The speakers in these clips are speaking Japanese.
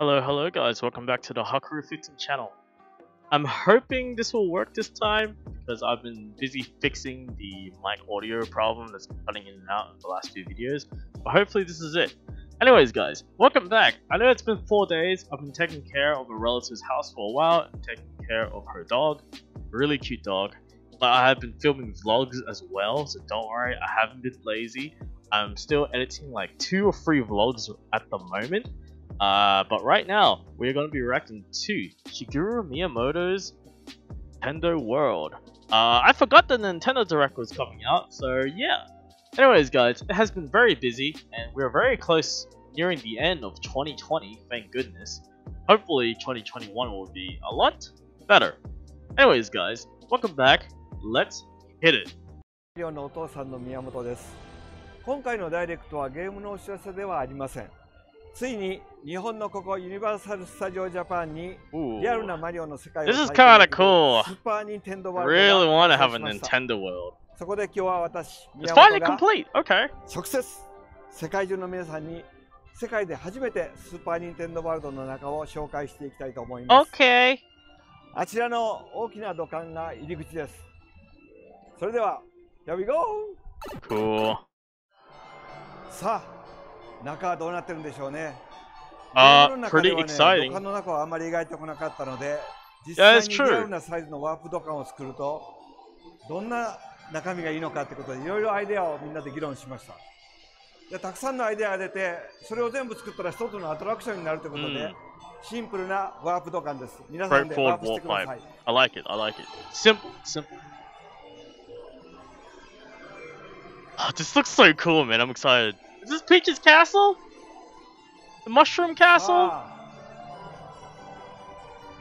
Hello, hello guys, welcome back to the Hakaru 15 channel. I'm hoping this will work this time because I've been busy fixing the mic audio problem that's been cutting in and out in the last few videos, but hopefully this is it. Anyways guys, welcome back. I know it's been 4 days, I've been taking care of a relative's house for a while and taking care of her dog, really cute dog. But I have been filming vlogs as well, so don't worry, I haven't been lazy. I'm still editing like 2 or 3 vlogs at the moment. Uh, but right now, we're going to be reacting to Shigeru Miyamoto's Nintendo World. Uh, I forgot the Nintendo Direct was coming out, so yeah. Anyways, guys, it has been very busy, and we're very close nearing the end of 2020, thank goodness. Hopefully, 2021 will be a lot better. Anyways, guys, welcome back. Let's hit it. のお父さんの宮本です今回のダイレクトはゲームのお知らせではありません ついに日本のここユニバーサル・スタジオ・ジャパンに.リアルなマリオの世界を This is cool. スーパー・ニンテンドーワー Really ルド World. そこで今日は私 It's. 直接世界中の皆さんに世界で初めてスーパー・ニンテンドーワールドの中を紹介していきたいと思います Okay. あちらの大きな土管が入り口ですそれでは Here we go! Cool. さあ中はどうなってるんでしょうね Uh, pretty exciting. の中はあまり描いてこなかったので実際に.リアルなサイズのワープ土管を作るとどんな中身がいいのかってことでいろいろアイデアをみんなで議論しましたでたくさんのアイデアが出てそれを全部作ったら一つのアトラクションになるということで、うんシンプルなワープ土管です皆さんでワープしてください I like it. I like it. Simple. Simple. Oh, this looks so cool, man. I'm excited. Is this Peach's castle? The Mushroom Castle? さあ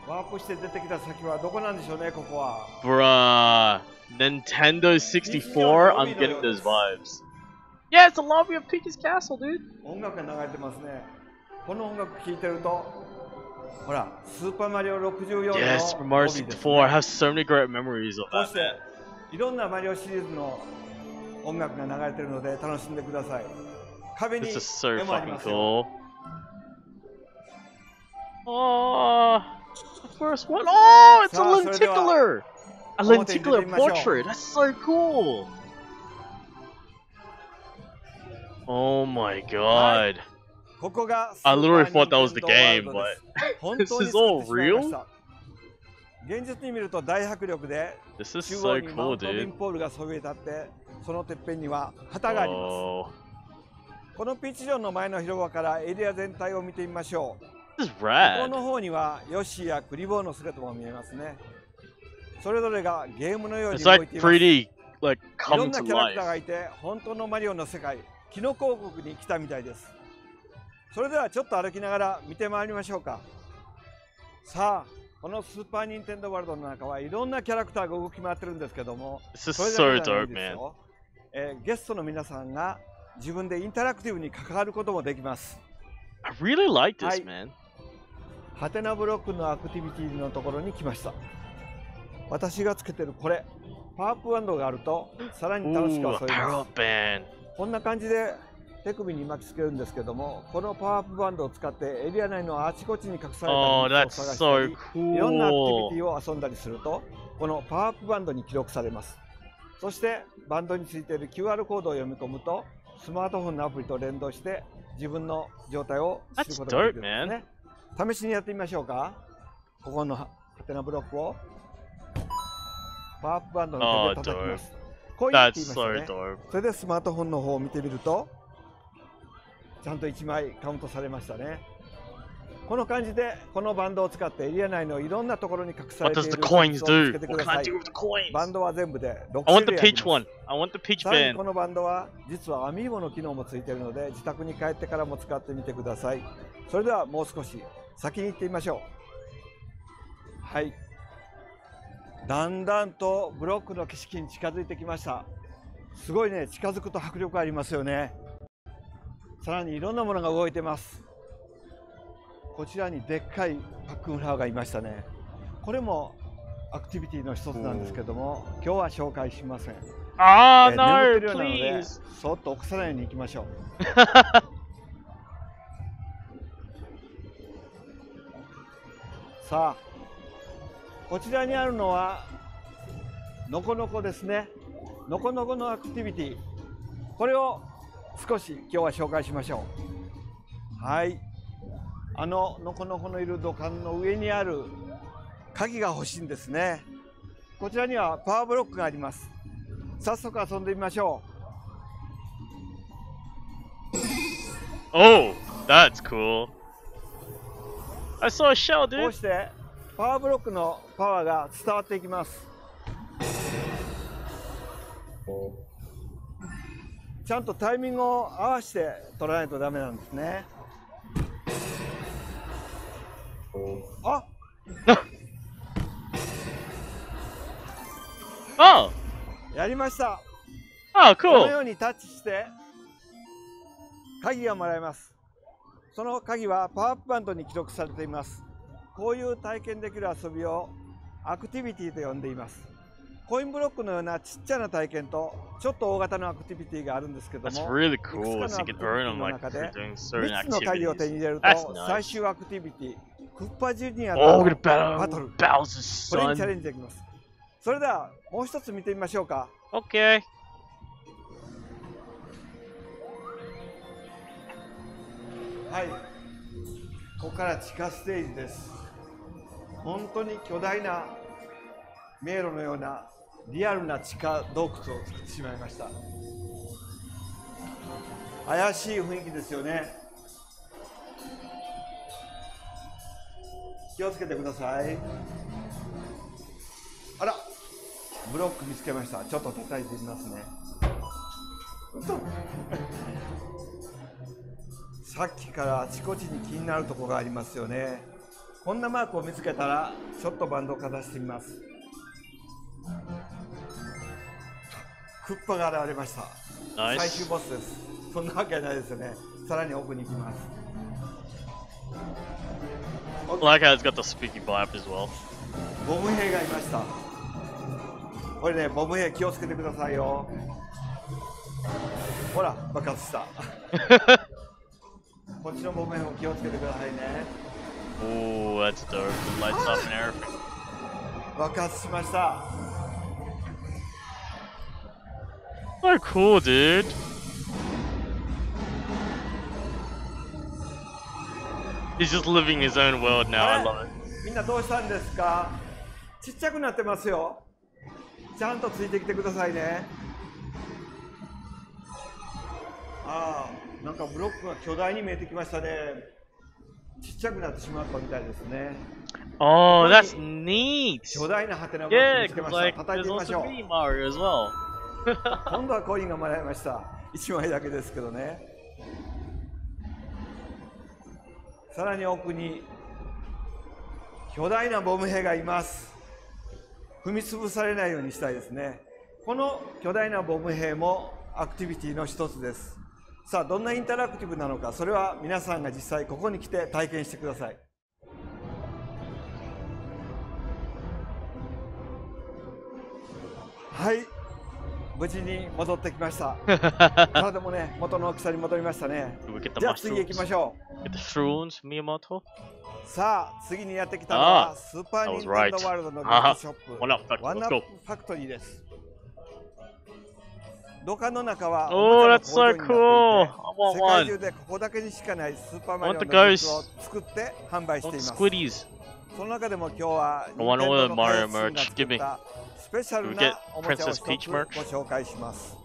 ワープして出てきた先はどこなんでしょうねここは Bruh. Nintendo 64? I'm getting those vibes. Yeah, it's the lobby of Peach's castle, dude. 音楽が流れてますねこの音楽聴いてるとほらスーパーマリオ64の Yes, from ロ Mario ビーです、 64. I have so many great memories of こう that, して man. いろんなマリオシリーズの音楽が流れてるので楽しんでください 壁に This is so 絵もあり fucking ますよ cool. Oh, the first one. Oh, it's a さあ、それでは、 lenticular. A 表に出て lenticular みましょう。 portrait. That's so cool. Oh my god. ここが I literally スーパー thought that was the ニンテンドー game, ワールドです本 This 当に is 作 all ってしまいました現実に見ると大迫力で This is 中 so 央にマウ cool, ントビン dude. ポールがそびえ立ってそのてっぺんには旗があります Oh, このピーチ城の前の広場からエリア全体を見てみましょうここ.の方にはヨッシーやクリボーの姿も見えますねそれぞれがゲームのように動いています 3D, like いろんなキャラクター.がいて本当のマリオの世界キノコ王国に来たみたいですそれではちょっと歩きながら見てまいりましょうかさあこのスーパーニンテンドーワールドの中はいろんなキャラクターが動き回ってるんですけどもそれだけじゃないです.よ、えーゲストの皆さんが自分でインタラクティブに関わることもできます I really like this, Hi. man. ハテナブロックのアクティビティのところに来ました私がつけてるこれパワープバンドがあるとさらに楽しく遊べます.こんな感じで手首に巻きつけるんですけどもこのパワーアップバンドを使ってエリア内のあちこちに隠された Oh, 秘密を探したりいろんなアクティ cool. ビティを遊んだりするとこのパワーアップバンドに記録されますそしてバンドについている QR コードを読み込むとスマートフォンのアプリと連動して自分の状態を知ることができるんですね。試しにやってみましょうか。ここのハテナブロックを。パワーアップバンドの手で叩きます。こういうっていました so ね dope. それでスマートフォンの方を見てみるとちゃんと1枚カウントされましたねこの感じでこのバンドを使ってエリア内のいろんなところに隠されて does いる What だ can さ I い do with the coins? バンドは全部で6 I 種 want. す I want the peach さらに band. このバンドは実はアミーボの機能もついているので自宅に帰ってからも使ってみてください。それではもう少し先に行ってみましょう。はい。だんだんとブロックの景色に近づいてきました。すごいね近づくと迫力ありますよね。さらにいろんなものが動いてますこちらにでっかいパックンフラワーがいましたね。これもアクティビティの一つなんですけども今日は紹介しません。Ah, えー眠って no, るようなので please. そっと起こさないように行きましょう。さあこちらにあるのはのこのこですね。のこのこのアクティビティ。これを少し今日は紹介しましょう。はいあののこのこのいる土管の上にある。鍵が欲しいんですね。こちらにはパワーブロックがあります。早速遊んでみましょ Oh, that's cool. I saw a shell, うこう dude. してパワーブロックのパワーが伝わっていきます。ちゃんとタイミングを合わせて取らないとダメなんですねあ。Oh, やりました。oh, この.ようにタッチして鍵がもらえます。その鍵はパワーアップバンドに記録されています。こういう体験できる遊びをアクティビティと呼んでいますコインブロックのようなちっちゃな体験とちょっと大型のアクティビティがあるんですけども really cool. So you can earn them like 中で for doing certain 3つの鍵を手.に入れると.最終アクティビティクッパジュニア Oh, とバトルこれにチャレ.ンジできますそれではもう一つ見てみましょうか Okay. はいここから地下ステージです本当に巨大な迷路のようなリアルな地下洞窟を作ってしまいました。怪しい雰囲気ですよね。気をつけてください。あら。ブロック見つけました。ちょっと叩いてみますね。さっきからあちこちに気になるところがありますよね。こんなマークを見つけたらちょっとバンドをかざしてみます。クッパが現れました。最.終ボスです。そんなわけないですよね。さらに奥に行きます。Like how it's got the spooky vibe as well. ボム兵がいました。これねボム兵気をつけてくださいよ。ほら爆発した。こっちのボム兵も気をつけてくださいね。Oh, that's dope. Lights up and everything. 爆発しました So cool, dude. He's just living his own world now. I love it. みんなどうしたんですか？ちっちゃくなってますよちゃんとついてきてくださいねああなんかブロックが巨大に見えてきましたねちっちゃくなってしまったみたいですね Oh, that's neat. 巨大なハテナブロッ Yeah, ク見つけました like 叩いてみましょう今度はコインがもらいました。1枚だけですけどね。さらに奥に巨大なボム兵がいます。踏み潰されないようにしたいですね。この巨大なボム兵もアクティビティの一つです。さあどんなインタラクティブなのか。それは皆さんが実際ここに来て体験してください。はい。無事に戻ってきました 体もね元の大きさに戻りましたねじゃあ次行き?ましょ?うさあ次にやってきたのはあスーパーニンテンワールドのギあフトショップ.ワンッ.プファクトリーです土管の中は Oh, おも that's so cool. 世界.中でここだけにしかないスーパーマリオのグッズを.作って販売しています.その中でも今日は all the 任天堂のスペシャルなおもちゃをつご?紹介します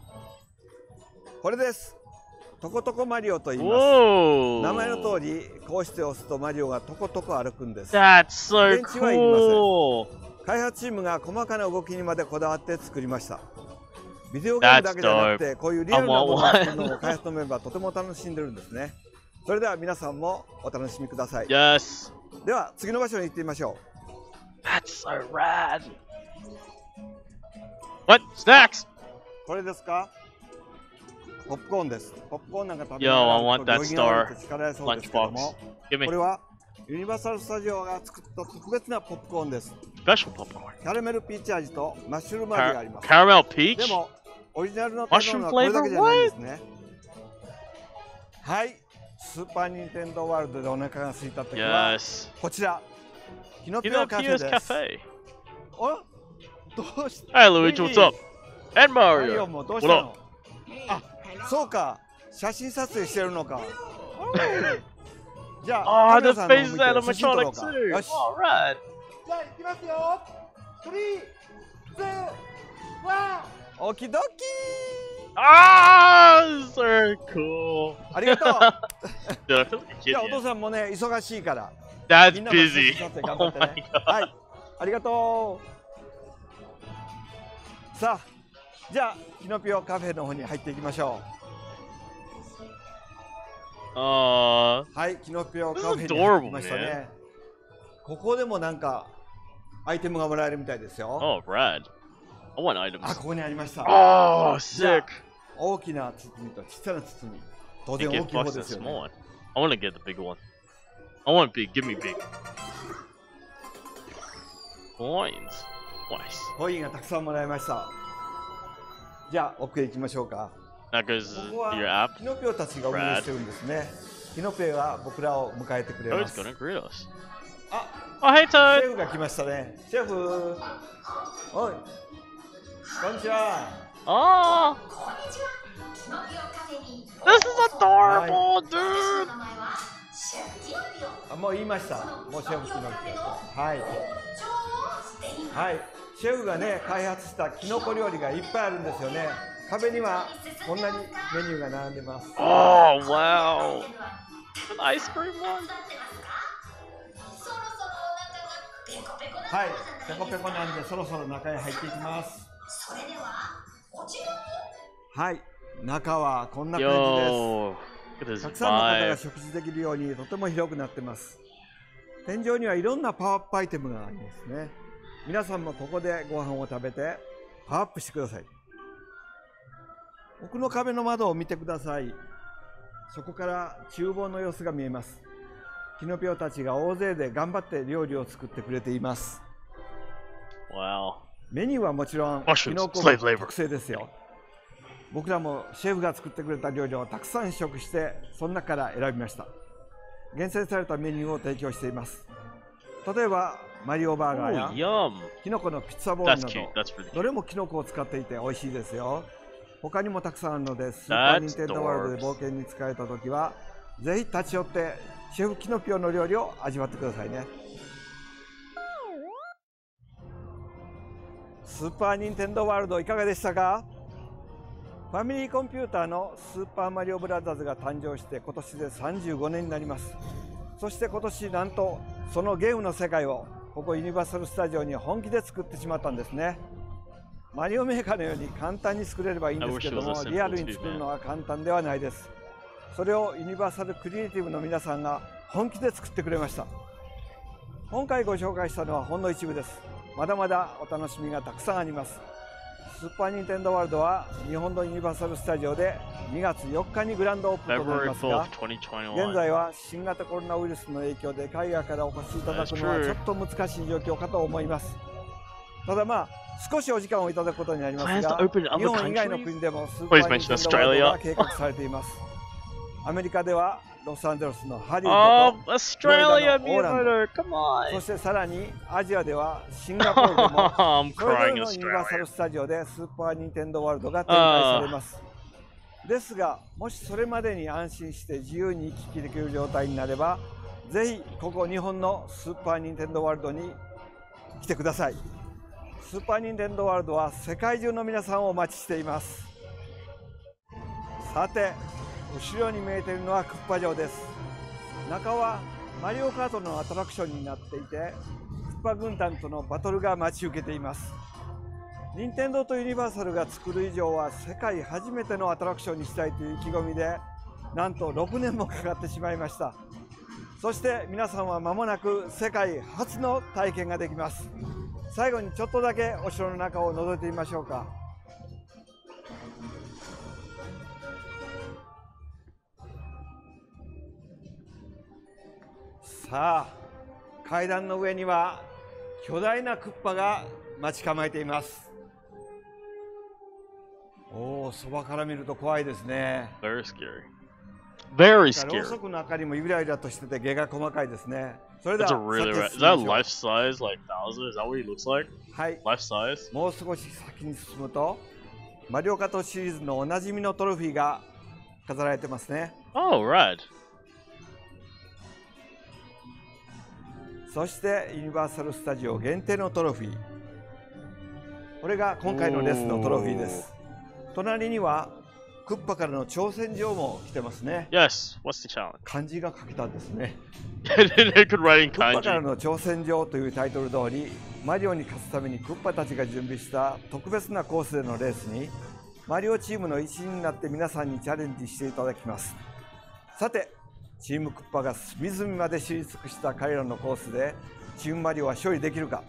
これですトコトコマリオと言います.名前の通りこうして押すとマリオがトコトコ歩くんです That's so 電池はいりません.開発チームが細かな動きにまでこだわって作りましたビデオゲームだけじゃなくてこういうリアルなものを作るのも開発のメンバーとても楽しんでるんですねそれでは皆さんもお楽しみください Yes. では次の場所に行ってみましょ That's so rad. What? Snacks? うこれですか?ポップコーンですポップコーンなんか食べ Yo, ながら I want that 行儀が悪く star て力そうですけど Lunchbox. も Give me これはユニバーサル・スタジオが作った特別なポップコーンです special popcorn. キャラメルピーチ味とマッシュルーム味があり Car- ます caramel peach? でもオリジナルの食べ物はこれだけじゃないんですねはいスーパーニンテンドーワールドでお腹が空いた時は Yes. こちらキノピオカフェで Pinocchio's す。Cafe. あどうし Hi, Luigi, what's up? And Mario. もどうしたあ、そうか。写真撮影してるのか。じゃあ、Oh, the face 向 is animatronic too. Alright. じゃあ行きますよ。スリー、ツー、ワン。オキドキ Ah, so cool. ありがとう。Dude, I feel like a じ kid. ゃあお.父さんもね忙しいから。写 busy. Oh. はい。ありがとう。さあじゃあキノピオカフェの方に入っていきましょう。ああはいキノピオカフェ,ここでもなんかアイテムがもらえるみたいですよ。あここにありました。大きな包みと小さな包み。当然大きい方で I want to get the big one. I want big give me big. Coins. Nice. コインがたくさんもらいました。じゃあ奥へ行きましょうか。That goes ここは.キノピオたちが運営してるんですね。キノピオが僕らを迎えてくれ Oh, ま it's す。gonna greet us. あ、Oh, hey, シ.ェフが来ましたね。シェフ。おい。こんにちは。Oh, こんにちは。キノピオカフェに。this is adorable, dude. あ、もう言いました。もうシェフキノピオ。はい。はい。シェフがね、開発したキノコ料理がいっぱいあるんですよね。壁にはこんなにメニューが並んでます。Oh, wow. Ice cream はい。ペコペコなんでそろそろ中へ入っていきます。それではこちらにはい。中はこんな感じです。たくさんの方が.食事できるようにとても広くなってます。天井にはいろんなパワーアップアイテムがありますね。皆さんもここでご飯を食べてパワーアップしてください。奥の壁の窓を見てください。そこから厨房の様子が見えます。キノピオたちが大勢で頑張って料理を作ってくれています。Wow. メニューはもちろんキノコ labor 特製ですよ。僕らもシェフが作ってくれた料理をたくさん試食して、その中から選びました。厳選されたメニューを提供しています。例えば、マリオバーガー Oh, や.キノコのピッツァボールな.ど、ど.れもキノコを使っていて美味しいですよ。他にもたくさんあるので、スーパーニンテンドーワールドで冒険に疲れたときは、ぜひ立ち寄ってシェフキノピオの料理を味わってくださいね。スーパーニンテンドーワールドいかがでしたか？ファミリーコンピューターのスーパーマリオブラザーズが誕生して今年で35年になりますそして今年なんとそのゲームの世界をここユニバーサル・スタジオに本気で作ってしまったんですね。マリオメーカーのように簡単に作れればいいんですけどもリアルに作るのは簡単ではないです。それをユニバーサル・クリエイティブの皆さんが本気で作ってくれました。今回ご紹介したのはほんの一部です。まだまだお楽しみがたくさんありますスーパーニンテンドーワールドは日本のユニバーサル・スタジオで2月4日にグランドオープンとなりますが 4th, 現 2021. 在は新型コロナウイルスの影響で海外からお越しいただくのは.ちょっと難しい状況かと思いますただまあ少しお時間をいただくことになりますが日本以外の?国でもスーパーニンテンドーワール.ドが計画されていますアメリカではロサンゼルスのハリウッ Oh, ドと Australia, ーランド。そ.してさらにアジアではシンガポールでも それぞれのユニバーサ.ル・スタジオでスーパー・ニンテンドー・ワールドが展開されます。ですが、もしそれまでに安心して自由に行き来できる状態になれば、ぜひここ日本のスーパー・ニンテンドー・ワールドに来てください。スーパー・ニンテンドー・ワールドは世界中の皆さんをお待ちしています。さて、後ろに見えているのはクッパ城です。中はマリオカートのアトラクションになっていて、クッパ軍団とのバトルが待ち受けています。任天堂とユニバーサルが作る以上は世界初めてのアトラクションにしたいという意気込みでなんと6年もかかってしまいましたそして皆さんは間もなく世界初の体験ができます最後にちょっとだけお城の中を覗いてみましょうかさあ階段の上には巨大なクッパが待ち構えていますおおそばから見ると怖いですね Very scary. Very ろう scary. そくの明かりもゆらゆらとしてて毛が細かいですねそれで That's は Is 進 that life size like Bowser? Is that what he looks like? はい、Life size? もう少し先に進むとマリオカートシリーズのおなじみのトロフィーが飾られてますね Oh, right. そしてユニバーサル・スタジオ限定のトロフィーこれが今回のレースのトロフィーです隣にはクッパからの挑戦状も来てますね Yes. What's the challenge? 漢字が書けたんですね they could write in クッパから.の挑戦状というタイトル通りマリオに勝つためにクッパたちが準備した特別なコースでのレースにマリオチームの一員になって皆さんにチャレンジしていただきますさてチームクッパが隅々まで知り尽くした彼らのコースでチームマリオは勝利できるか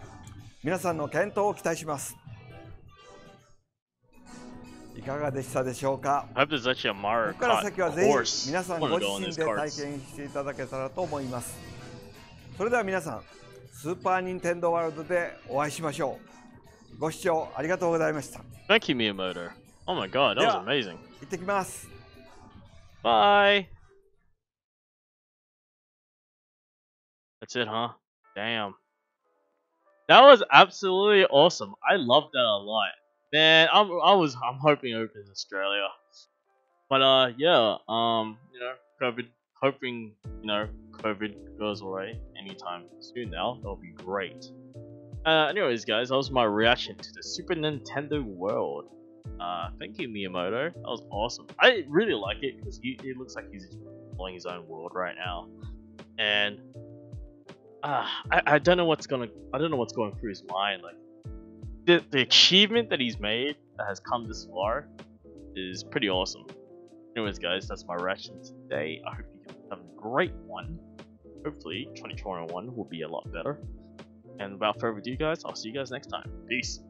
皆さんの検討を期待しますいかがでしたでしょうか？ここから先はぜ.ひ皆さんご自身で体.験していただけたらと思いますそれでは皆さんスーパー・ニンテンドー・ワールドでお会いしましょうご視聴ありがとうございました Thank you, Miyamoto. Oh my god, that was amazing. 行ってきます Bye. That's it, huh? Damn. That was absolutely awesome. I loved that a lot. Man, I'm I was I'm hoping open in Australia. But uh yeah, um, you know, COVID hoping, you know, COVID goes away anytime soon now. That'll be great. Uh anyways guys, that was my reaction to the Super Nintendo World. Uh, thank you, Miyamoto. That was awesome. I really like it because he it looks like he's exploring his own world right now, and uh, I I don't know what's gonna I don't know what's going through his mind. Like the the achievement that he's made that has come this far is pretty awesome. Anyways, guys, that's my reaction today. I hope you have a great one. Hopefully, 2021 will be a lot better. And without further ado, guys, I'll see you guys next time. Peace.